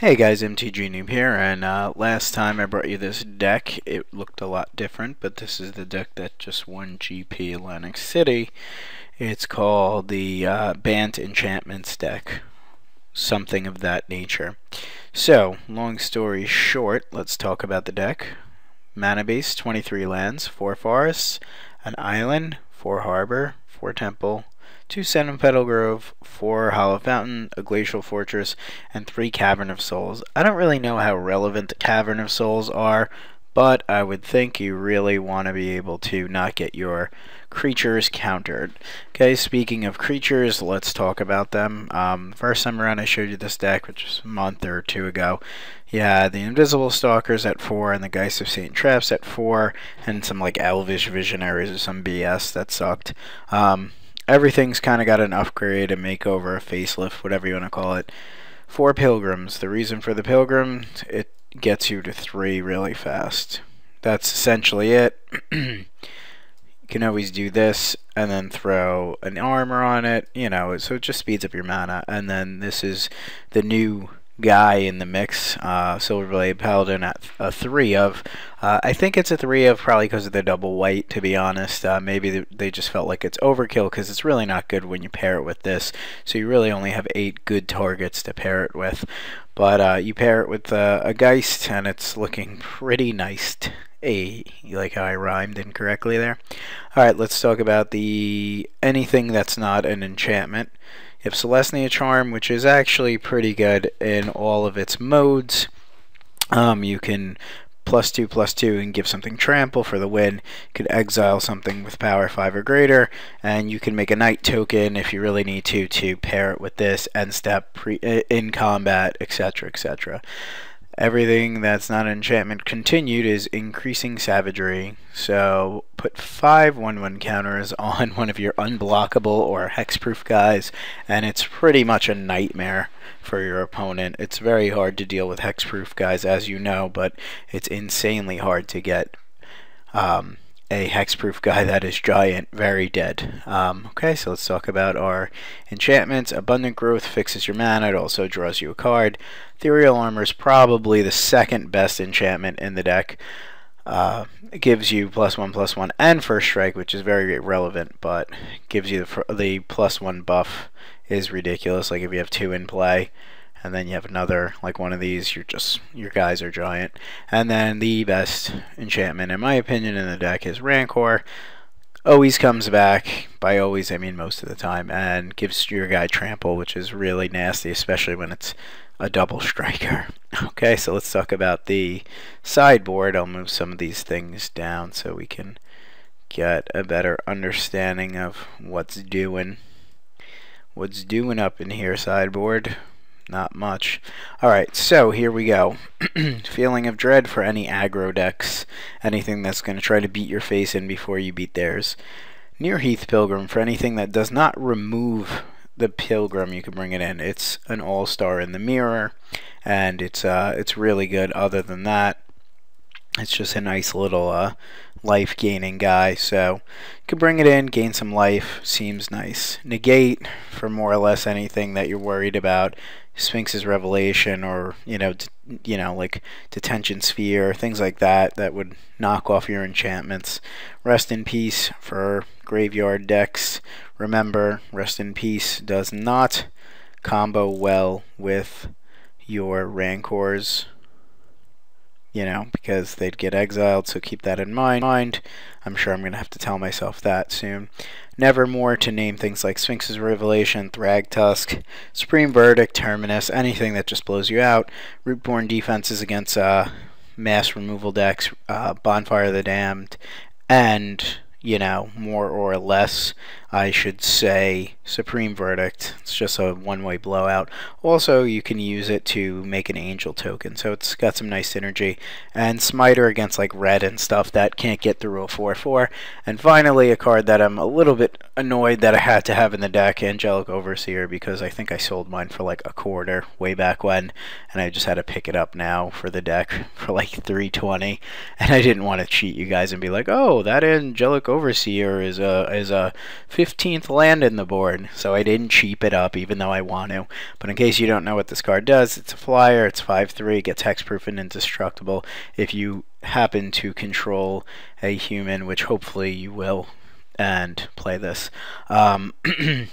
Hey guys, MTG Noob here, and uh, last time I brought you this deck, it looked a lot different, but this is the deck that just won GP Atlantic City. It's called the uh, Bant Enchantments deck, something of that nature. So, long story short, let's talk about the deck. Mana base, 23 lands, 4 forests, an island, 4 harbor, 4 temple, two Sunpetal Grove, four Hallowed Fountain, a Glacial Fortress, and three Cavern of Souls. I don't really know how relevant the Cavern of Souls are, but I would think you really want to be able to not get your creatures countered. Okay, speaking of creatures, let's talk about them. Um, first time around I showed you this deck, which was a month or two ago. Yeah, the Invisible Stalkers at 4 and the Geist of St. Trafts at 4 and some like Elvish Visionaries or some BS that sucked. Um, everything's kind of got an upgrade, a makeover, a facelift, whatever you want to call it. For pilgrims, the reason for the pilgrim, it gets you to three really fast. That's essentially it. you can always do this and then throw an armor on it, you know, so it just speeds up your mana. And then this is the new guy in the mix. Uh, Silverblade Paladin at a three of. Uh, I think it's a three of probably because of the double white. To be honest, uh, maybe they just felt like it's overkill because it's really not good when you pair it with this. So you really only have eight good targets to pair it with. But uh, you pair it with uh, a Geist, and it's looking pretty nice. A, you like how I rhymed incorrectly there? Alright, let's talk about the anything that's not an enchantment. Have Charm, which is actually pretty good in all of its modes. Um, you can plus two plus two and give something trample for the win. You could exile something with power five or greater, and you can make a knight token if you really need to to pair it with this end step pre in combat, etc., etc. Everything that's not an enchantment continued is increasing savagery. So put five 1-1 counters on one of your unblockable or hexproof guys, and it's pretty much a nightmare for your opponent. It's very hard to deal with hexproof guys, as you know, but it's insanely hard to get um, a hexproof guy that is giant, very dead. Um, okay, so let's talk about our enchantments. Abundant Growth fixes your mana, it also draws you a card. Ethereal Armor is probably the second best enchantment in the deck. Uh, it gives you plus one, plus one, and first strike, which is very relevant, but gives you the, the plus one buff is ridiculous. Like if you have two in play, and then you have another like one of these you're just your guys are giant. And then the best enchantment in my opinion in the deck is rancor. Always comes back by always i mean most of the time and gives your guy trample which is really nasty especially when it's a double striker. Okay so let's talk about the sideboard. I'll move some of these things down so we can get a better understanding of what's doing what's doing up in here sideboard not much. Alright, so here we go. Feeling of dread for any aggro decks. Anything that's going to try to beat your face in before you beat theirs. Nearheath Pilgrim for anything that does not remove the Pilgrim, you can bring it in. It's an all-star in the mirror, and it's uh, it's really good. Other than that, it's just a nice little uh, life gaining guy. So you can bring it in, gain some life, seems nice. Negate for more or less anything that you're worried about. Sphinx's revelation or you know you know like detention sphere things like that that would knock off your enchantments rest in peace for graveyard decks remember rest in peace does not combo well with your rancors you know, because they'd get exiled, so keep that in mind. I'm sure I'm going to have to tell myself that soon. Nevermore to name things like Sphinx's Revelation, Thragtusk, Supreme Verdict, Terminus, anything that just blows you out. Rootborn defenses against uh, mass removal decks, uh, Bonfire of the Damned, and, you know, more or less I should say Supreme Verdict. It's just a one-way blowout. Also, you can use it to make an Angel token, so it's got some nice synergy. And Smiter against like red and stuff that can't get through a 4-4. And finally, a card that I'm a little bit annoyed that I had to have in the deck, Angelic Overseer, because I think I sold mine for like a quarter way back when, and I just had to pick it up now for the deck for like 320. And I didn't want to cheat you guys and be like, oh, that Angelic Overseer is a is a 15th land in the board, so I didn't cheap it up even though I want to. But in case you don't know what this card does, it's a flyer, it's 5-3, gets hexproof and indestructible if you happen to control a human, which hopefully you will, and play this. Um,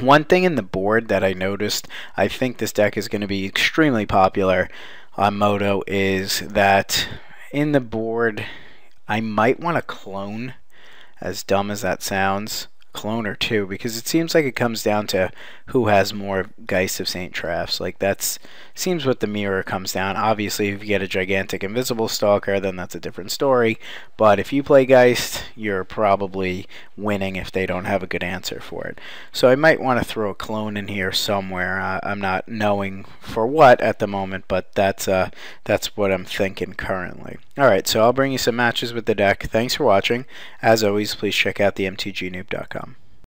one thing in the board that I noticed, I think this deck is going to be extremely popular on Moto, is that in the board, I might want to clone, as dumb as that sounds, clone or two because it seems like it comes down to who has more Geist of St. Trafts. Like that's seems what the mirror comes down. Obviously, if you get a gigantic invisible stalker, then that's a different story. But if you play Geist, you're probably winning if they don't have a good answer for it. So I might want to throw a clone in here somewhere. Uh, I'm not knowing for what at the moment, but that's uh, that's what I'm thinking currently. All right, so I'll bring you some matches with the deck. Thanks for watching. As always, please check out the mtgnoob.com.